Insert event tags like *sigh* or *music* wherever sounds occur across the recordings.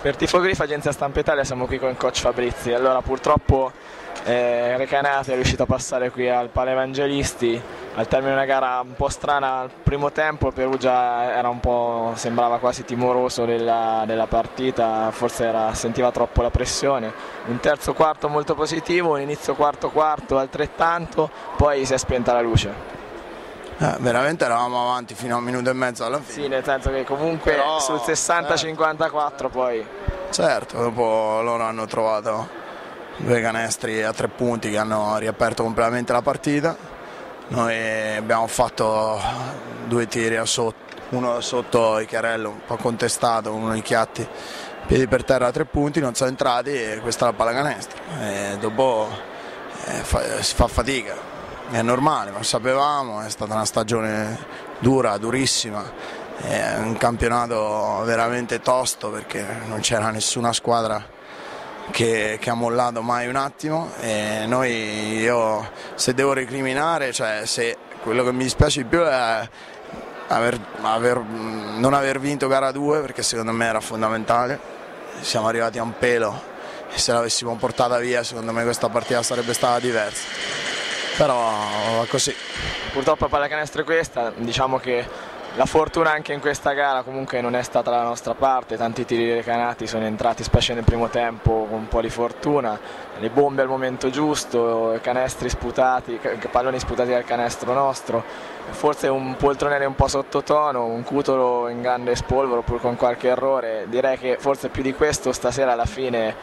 Per Tifo Grifo, Agenzia Stampa Italia, siamo qui con coach Fabrizi. Allora, purtroppo eh, Recanati è riuscito a passare qui al Pale Evangelisti al termine di una gara un po' strana al primo tempo. Perugia era un po', sembrava quasi timoroso della, della partita, forse era, sentiva troppo la pressione. Un terzo quarto molto positivo, un inizio quarto quarto altrettanto, poi si è spenta la luce. Eh, veramente eravamo avanti fino a un minuto e mezzo alla fine. Sì, nel senso che comunque Però, sul 60-54 eh, poi... Certo, dopo loro hanno trovato due canestri a tre punti che hanno riaperto completamente la partita. Noi abbiamo fatto due tiri a sotto, uno sotto Icchiarello un po' contestato, uno i Chiatti, piedi per terra a tre punti, non sono entrati e questa è la pallacanestro. E dopo eh, fa, si fa fatica è normale, lo sapevamo, è stata una stagione dura, durissima, è un campionato veramente tosto perché non c'era nessuna squadra che, che, ha mollato mai un attimo. E noi io se devo recriminare, cioè se quello che mi dispiace di più è aver, aver, non aver vinto gara 2 perché secondo me era fondamentale, siamo arrivati a un pelo. E se l'avessimo portata via secondo me questa partita sarebbe stata diversa però così. Purtroppo la pallacanestro è questa, diciamo che la fortuna anche in questa gara comunque non è stata la nostra parte, tanti tiri recanati sono entrati specie nel primo tempo con un po' di fortuna, le bombe al momento giusto, canestri sputati, palloni sputati dal canestro nostro, forse un poltronere un po' sottotono, un cutolo in grande spolvero pur con qualche errore, direi che forse più di questo stasera alla fine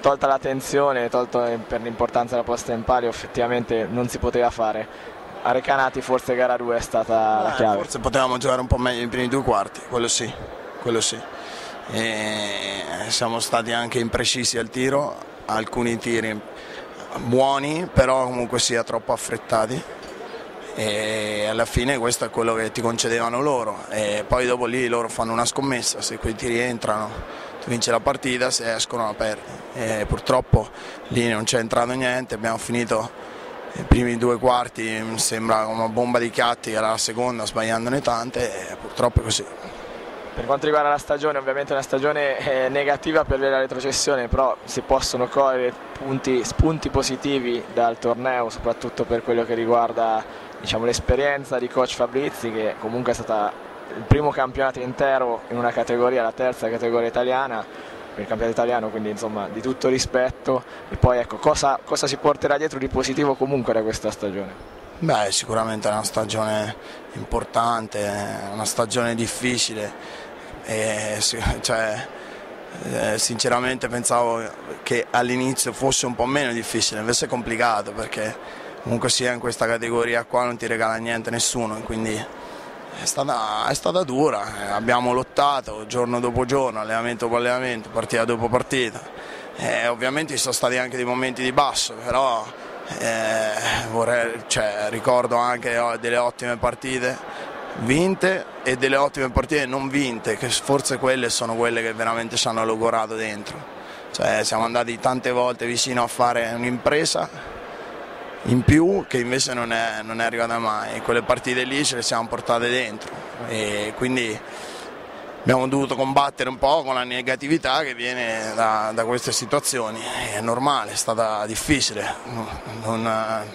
tolta la tensione, tolto per l'importanza della posta in palio, effettivamente non si poteva fare. A Recanati forse gara 2 è stata eh, la chiave. Forse potevamo giocare un po' meglio i primi due quarti, quello sì, quello sì. E siamo stati anche imprecisi al tiro, alcuni tiri buoni, però comunque sia troppo affrettati e alla fine questo è quello che ti concedevano loro e poi dopo lì loro fanno una scommessa, se quei tiri entrano tu vinci la partita, se escono la perdi e purtroppo lì non c'è entrato niente, abbiamo finito i primi due quarti, mi sembra una bomba di chiatti, era la seconda sbagliandone tante e purtroppo è così. Per quanto riguarda la stagione, ovviamente è una stagione eh, negativa per la retrocessione, però si possono cogliere punti, spunti positivi dal torneo, soprattutto per quello che riguarda diciamo, l'esperienza di coach Fabrizi, che comunque è stata il primo campionato intero in una categoria, la terza categoria italiana, per il campionato italiano, quindi insomma di tutto rispetto. E poi ecco, cosa, cosa si porterà dietro di positivo comunque da questa stagione? Beh, sicuramente è una stagione importante, una stagione difficile e, cioè, eh, sinceramente pensavo che all'inizio fosse un po' meno difficile, invece è complicato perché comunque sia in questa categoria qua non ti regala niente nessuno, quindi è stata, è stata dura, abbiamo lottato giorno dopo giorno, allenamento dopo allenamento, partita dopo partita. E ovviamente ci sono stati anche dei momenti di basso, però eh, vorrei, cioè, ricordo anche delle ottime partite vinte e delle ottime partite non vinte, che forse quelle sono quelle che veramente ci hanno logorato dentro. Cioè, siamo andati tante volte vicino a fare un'impresa in più che invece non è, non è arrivata mai. Quelle partite lì ce le siamo portate dentro e quindi abbiamo dovuto combattere un po' con la negatività che viene da, da queste situazioni. È normale, è stata difficile, non,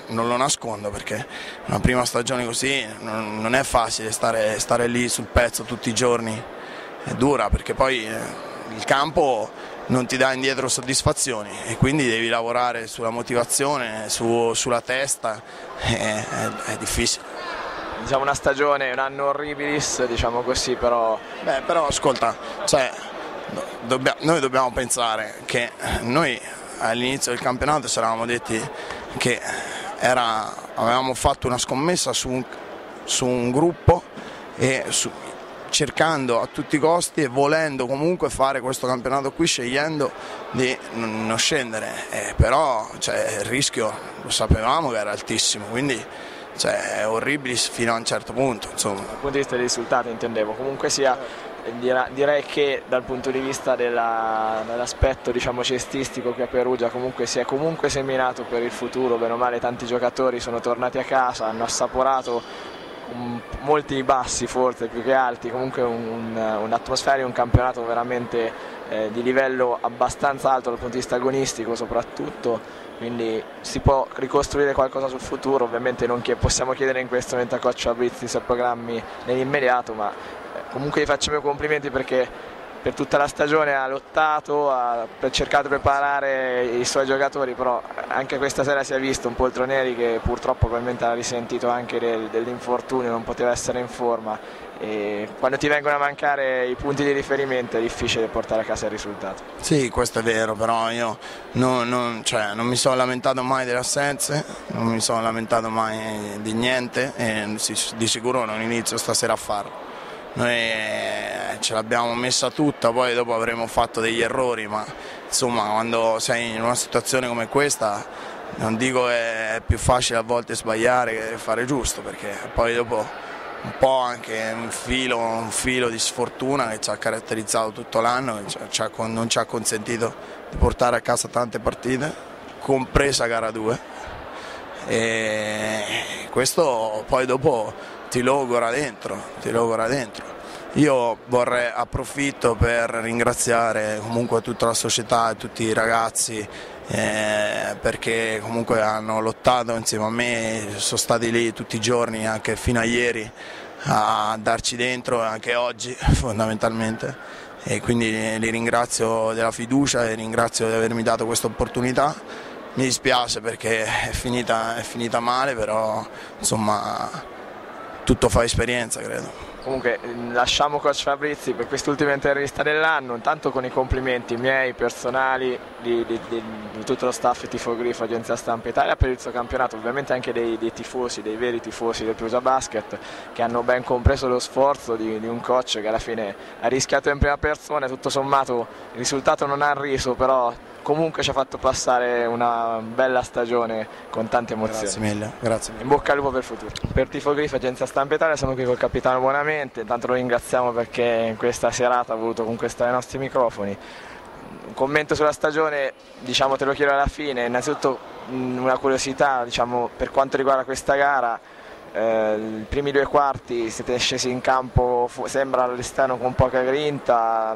non, lo nascondo perché una prima stagione così non, non è facile stare, stare, lì sul pezzo tutti i giorni, è dura perché poi eh, il campo non ti dà indietro soddisfazioni e quindi devi lavorare sulla motivazione, su, sulla testa, è, è, è difficile. Diciamo una stagione, un anno orribilis, diciamo così, però... Beh, però ascolta, cioè, dobbia, noi dobbiamo pensare che noi all'inizio del campionato ci eravamo detti che era, avevamo fatto una scommessa su un, su un gruppo e su, cercando a tutti i costi e volendo comunque fare questo campionato qui scegliendo di non scendere, eh, però cioè, il rischio lo sapevamo che era altissimo, quindi cioè, è orribile fino a un certo punto. Insomma. Dal punto di vista dei risultati intendevo, comunque sia direi che dal punto di vista dell'aspetto diciamo, cestistico qui a Perugia comunque si è comunque seminato per il futuro, bene o male tanti giocatori sono tornati a casa, hanno assaporato molti bassi forse più che alti, comunque un'atmosfera un, e un campionato veramente eh, di livello abbastanza alto dal punto di vista agonistico soprattutto, quindi si può ricostruire qualcosa sul futuro, ovviamente non possiamo chiedere in questo momento a coach Fabrizzi se programmi nell'immediato, ma eh, comunque gli facciamo i complimenti perché per tutta la stagione ha lottato, ha cercato di preparare i suoi giocatori, però anche questa sera si è visto un Poltroneri che purtroppo probabilmente ha risentito anche del, dell'infortunio, non poteva essere in forma e quando ti vengono a mancare i punti di riferimento è difficile portare a casa il risultato. Sì, questo è vero, però io non, non, cioè, non mi sono lamentato mai delle assenze, non mi sono lamentato mai di niente e di sicuro non inizio stasera a farlo noi eh, ce l'abbiamo messa tutta, poi dopo avremo fatto degli errori, ma insomma quando sei in una situazione come questa non dico che è più facile a volte sbagliare che fare giusto, perché poi dopo un po' anche un filo, un filo di sfortuna che ci ha caratterizzato tutto l'anno, che non ci ha consentito di portare a casa tante partite, compresa gara 2. E questo poi dopo ti logora dentro, ti logora dentro. Io vorrei approfitto per ringraziare comunque tutta la società e tutti i ragazzi eh, perché comunque hanno lottato insieme a me, sono stati lì tutti i giorni, anche fino a ieri, a darci dentro, anche oggi *laughs* fondamentalmente. E quindi li ringrazio della fiducia e ringrazio di avermi dato questa opportunità. Mi dispiace perché è finita, è finita male, però insomma tutto fa esperienza credo. Comunque lasciamo Coach Fabrizi per quest'ultima intervista dell'anno, intanto con i complimenti miei personali di, di, di, di tutto lo staff Tifo Grifo Agenzia Stampa Italia per il suo campionato, ovviamente anche dei, dei tifosi, dei veri tifosi del Piusa Basket che hanno ben compreso lo sforzo di, un coach che alla fine ha rischiato in prima persona, tutto sommato il risultato non ha riso, però comunque ci ha fatto passare una bella stagione con tante emozioni. Grazie mille, grazie mille. In bocca al lupo per il futuro. Per Tifo Grifo, Agenzia Stampa Italia, siamo qui col capitano Buonamente, intanto lo ringraziamo perché in questa serata ha voluto conquistare i nostri microfoni. Un commento sulla stagione, diciamo te lo chiedo alla fine, innanzitutto una curiosità diciamo, per quanto riguarda questa gara, eh, i primi due quarti siete scesi in campo, sembra all'esterno con poca grinta,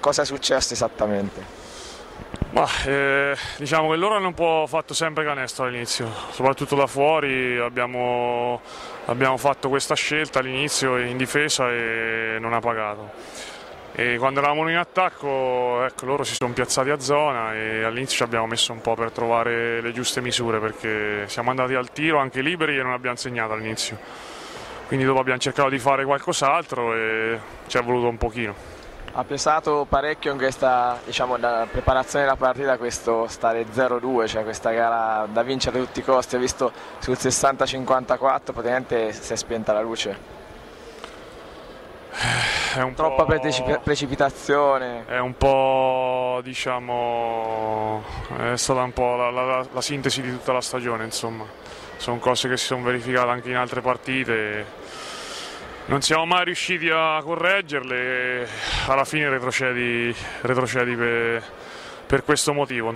cosa è successo esattamente? Ma, eh, diciamo che loro hanno un po' fatto sempre canestro all'inizio, soprattutto da fuori abbiamo, abbiamo fatto questa scelta all'inizio in difesa e non ha pagato. E quando eravamo in attacco ecco, loro si sono piazzati a zona e all'inizio ci abbiamo messo un po' per trovare le giuste misure perché siamo andati al tiro anche liberi e non abbiamo segnato all'inizio. Quindi dopo abbiamo cercato di fare qualcos'altro e ci è voluto un pochino ha pesato parecchio in questa diciamo, preparazione della partita questo stare 0-2, cioè questa gara da vincere a tutti i costi, ho visto sul 60-54 praticamente si è spenta la luce. È un Troppa precip precipitazione. È un po' diciamo è stata un po' la, la, la sintesi di tutta la stagione, insomma. Sono cose che si sono verificate anche in altre partite non siamo mai riusciti a correggerle. E alla fine retrocedi, retrocedi per, per, questo motivo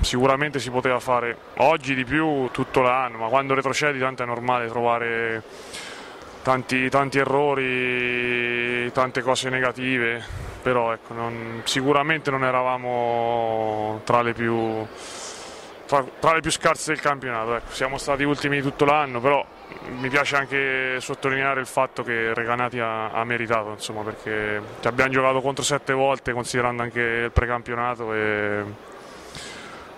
sicuramente si poteva fare oggi di più tutto l'anno ma quando retrocedi tanto è normale trovare tanti, tanti errori tante cose negative. Però ecco, non, sicuramente non eravamo tra le più tra, le più scarse del campionato ecco. siamo stati ultimi tutto l'anno però mi piace anche sottolineare il fatto che Recanati ha, ha meritato, insomma, perché abbiamo giocato contro sette volte considerando anche il precampionato e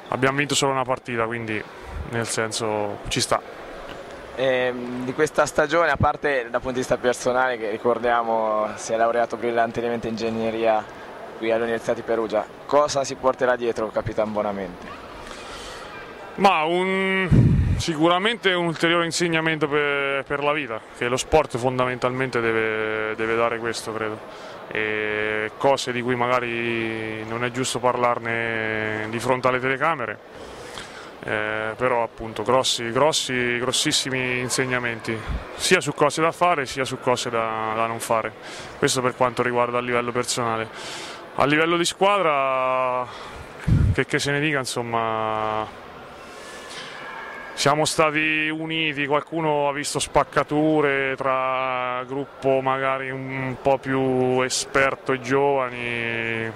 abbiamo vinto solo una partita, quindi nel senso ci sta. Eh, di questa stagione, a parte dal punto di vista personale, che ricordiamo si è laureato brillantemente in ingegneria qui all'Università di Perugia, cosa si porterà dietro Capitan Bonamente? Ma un Sicuramente un ulteriore insegnamento per, per, la vita, che lo sport fondamentalmente deve, deve dare questo, credo. E cose di cui magari non è giusto parlarne di fronte alle telecamere, eh, però appunto grossi, grossi, grossissimi insegnamenti, sia su cose da fare sia su cose da, da non fare. Questo per quanto riguarda il livello personale. A livello di squadra, che, che se ne dica, insomma siamo stati uniti, qualcuno ha visto spaccature tra gruppo magari un po' più esperto e giovani,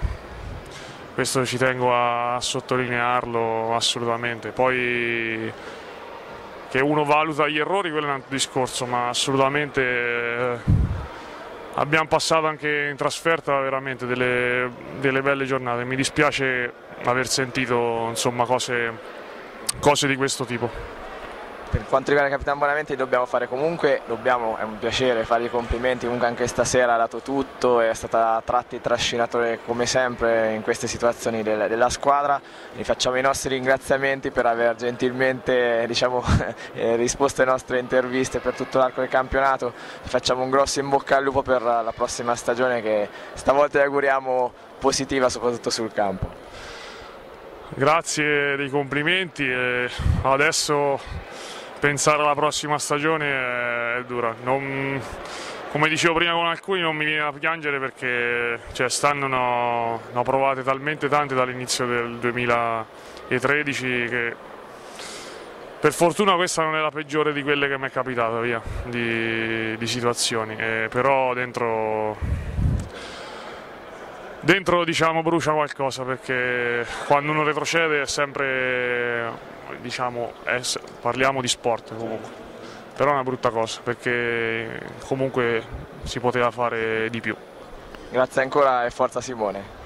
questo ci tengo a sottolinearlo assolutamente. Poi che uno valuta gli errori, quello è un altro discorso, ma assolutamente eh, abbiamo passato anche in trasferta veramente delle, delle belle giornate. Mi dispiace aver sentito insomma, cose, cose di questo tipo. Per quanto riguarda il Capitano Bonaventi dobbiamo fare comunque, dobbiamo, è un piacere fare i complimenti, comunque anche stasera ha dato tutto, è stata tratti trascinatore come sempre in queste situazioni del, della squadra, gli facciamo i nostri ringraziamenti per aver gentilmente diciamo, *laughs* eh, risposto alle nostre interviste per tutto l'arco del campionato, gli facciamo un grosso in bocca al lupo per la prossima stagione che stavolta gli auguriamo positiva soprattutto sul campo. Grazie dei complimenti adesso pensare alla prossima stagione è dura. Non, come dicevo prima con alcuni non mi viene da piangere perché cioè, stanno ne ho provate talmente tante dall'inizio del 2013 che per fortuna questa non è la peggiore di quelle che mi è capitata via, di, di situazioni, eh, però dentro, dentro diciamo, brucia qualcosa perché quando uno retrocede è sempre diciamo, è, parliamo di sport comunque, però è una brutta cosa perché comunque si poteva fare di più. Grazie ancora e forza Simone.